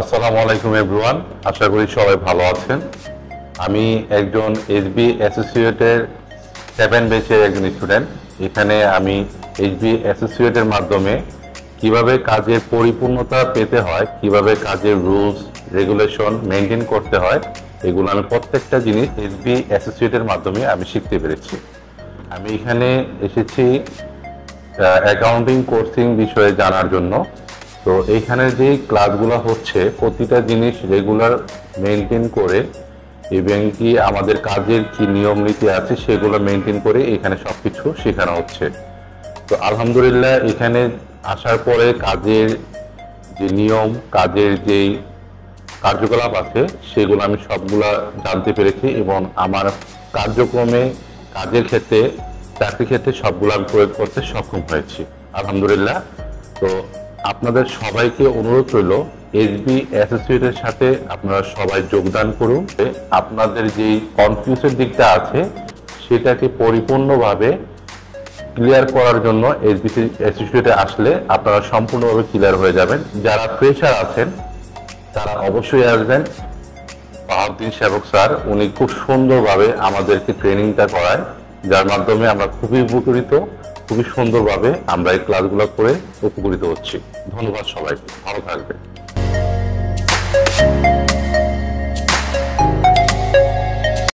আসসালামু আলাইকুম এভরিওয়ান আশা করি সবাই ভালো আছেন। আমি একজন এসবি অ্যাসোসিয়েটের সেভেন বেচের একজন স্টুডেন্ট এখানে আমি এইচবি অ্যাসোসিয়েটের মাধ্যমে কীভাবে কাজের পরিপূর্ণতা পেতে হয়, কীভাবে কাজের রুলস রেগুলেশন মেনটেন করতে হয়, এগুলো আমি প্রত্যেকটা জিনিস এসবি অ্যাসোসিয়েটের মাধ্যমে আমি শিখতে পেরেছি। আমি এখানে এসেছি অ্যাকাউন্টিং কোর্সিং বিষয়ে জানার জন্য। তো এইখানে যে ক্লাসগুলো হচ্ছে, প্রতিটা জিনিস রেগুলার মেনটেন করে এবং কি আমাদের কাজের কি নিয়ম নীতি আছে সেগুলো মেনটেন করে এখানে সব কিছু শেখানো হচ্ছে। তো আলহামদুলিল্লাহ এখানে আসার পরে কাজের যে নিয়ম, কাজের যেই কার্যকলাপ আছে, সেগুলো আমি সবগুলা জানতে পেরেছি এবং আমার কার্যক্রমে, কাজের ক্ষেত্রে চাকরি ক্ষেত্রে সবগুলো আমি প্রয়োগ করতে সক্ষম হয়েছি। আলহামদুলিল্লাহ। তো আপনাদের সবাইকে অনুরোধ রইল এসবি অ্যাসোসিয়েটের সাথে আপনারা সবাই যোগদান করুন। আপনাদের যেই কনফিউজের দিকটা আছে, সেটাকে পরিপূর্ণভাবে ক্লিয়ার করার জন্য এসবিসি অ্যাসোসিয়েটে আসলে আপনারা সম্পূর্ণভাবে ক্লিয়ার হয়ে যাবেন। যারা ফ্রেশার আছেন, তারা অবশ্যই আসবেন। বাহাউদ্দিন সেবক স্যার, উনি খুব সুন্দরভাবে আমাদেরকে ট্রেনিংটা করায়। যার মাধ্যমে আমরা খুবই উপকৃত, খুবই সুন্দরভাবে আমরা এই ক্লাসগুলো করে উপকৃত হচ্ছি। ধন্যবাদ সবাই ভালো থাকবেন।